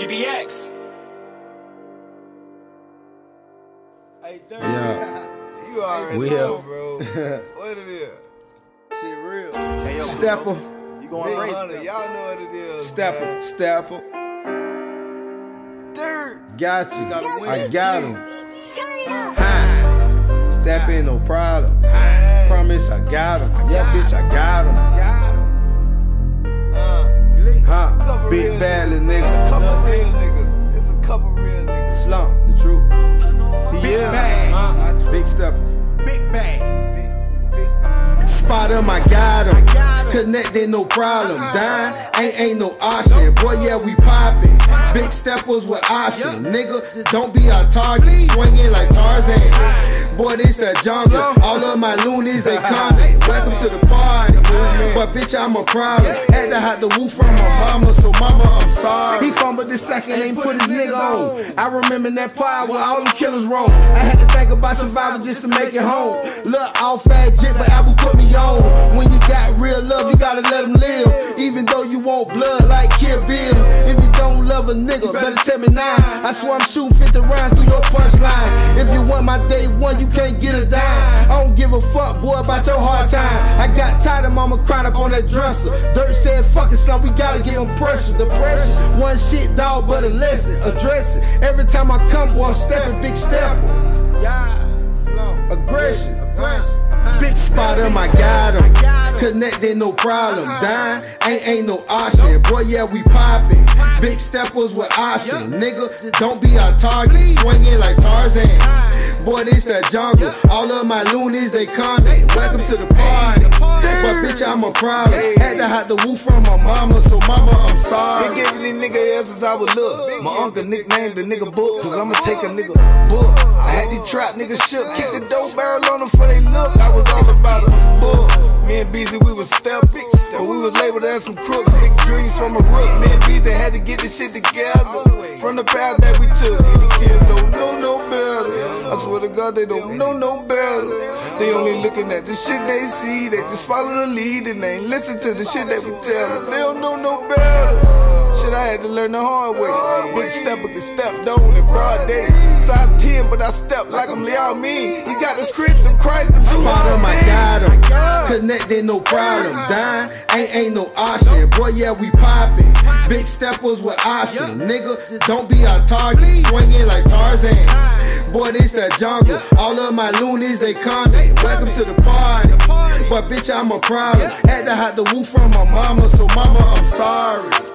GDX. Hey, Yeah. You already We know, here. bro. what it is? Shit real. Hey, yo, Stepper, You going Big crazy? Hunter, y'all know what it is. stepper, man. stepper. Dirt. Got you. I got him. Turn it up. Hi. Step in, no problem. Hey. Promise I got him. Yeah, bitch, I got him. Spot him, I got him. Connected, no problem. Dying ain't ain't no option. Boy, yeah, we poppin'. Big steppers with option. Nigga, don't be our target. Swinging like Tarzan. Boy, this that jungle. All of my loonies, they coming. Welcome to the party. But bitch, I'm a problem. Had to hide the woo from my mama, so mama, I'm sorry. He fumbled the second, ain't put his nigga on. I remember that part where all them killers roam. I had to think about survival just to make it home. Look, all fat jit, but Apple put me on. Love nigga, better tell me now. I swear I'm shooting 50 rounds through your punchline. If you want my day one, you can't get a dime. I don't give a fuck, boy, about your hard time. I got tired of mama crying up on that dresser. Dirt said, fuck it, son, we gotta give him pressure. The pressure, one shit, dog, but a lesson. Address it. Every time I come, boy, I'm stepping, big stepper. Yeah, slow. Aggression, aggression. Big spot I Connected, no problem. Dying ain't ain't no option. Boy, yeah, we poppin'. Big steppers with option. Nigga, don't be our target. Swinging like Tarzan. Boy, this that jungle. All of my loonies, they coming. Welcome to the party. But bitch, I'm a problem. Had to hide the woo from my mama, so mama, I'm sorry. They giving these nigga answers I would look. My uncle nicknamed the nigga Book, cause I'ma take a nigga book. I had these trap niggas shook, kick the dope barrel on them before they look. I was book. Me and Beezy, we was stealthy, but we was labeled as some crooks. Big dreams from a rook. Me and Beezy had to get this shit together. From the path that we took, these kids don't know no better. I swear to God, they don't know no better. They only looking at the shit they see. They just follow the lead and they ain't listen to the shit that we tell them. They don't know no better. Shit, I had to learn the hard way. Big stepper can step down in broad day. Size 10, but I step like I'm Liao Mean. You got the script of Christ to do things. Connected, no problem. Dying ain't ain't no option. Boy, yeah, we poppin'. Big steppers with option. Nigga, don't be our target. Swinging like Tarzan. Boy, this that jungle. All of my loonies, they coming. Welcome to the party. But bitch, I'm a problem. Had to hide the woo from my mama, so mama, I'm sorry.